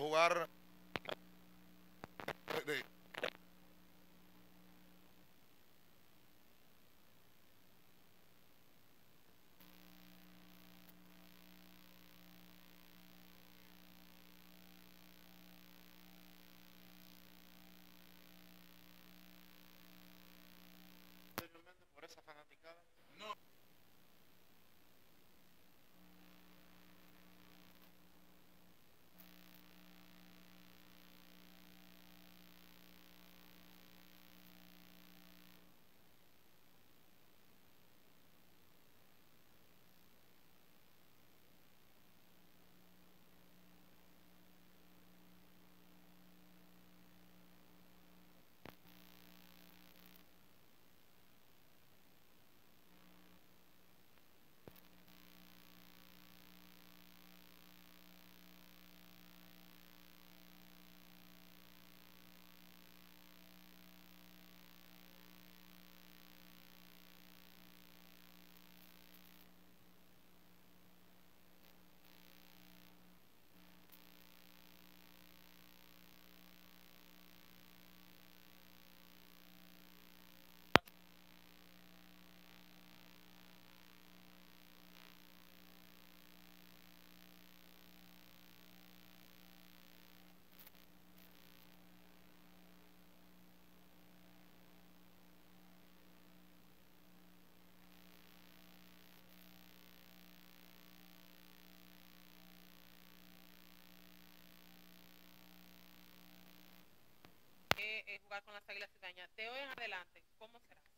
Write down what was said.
lugar de- eh, jugar con las Águilas Cibaeñas. De hoy en adelante, ¿cómo será?